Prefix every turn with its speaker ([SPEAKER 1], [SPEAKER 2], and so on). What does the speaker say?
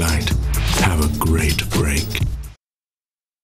[SPEAKER 1] light. Have a great break.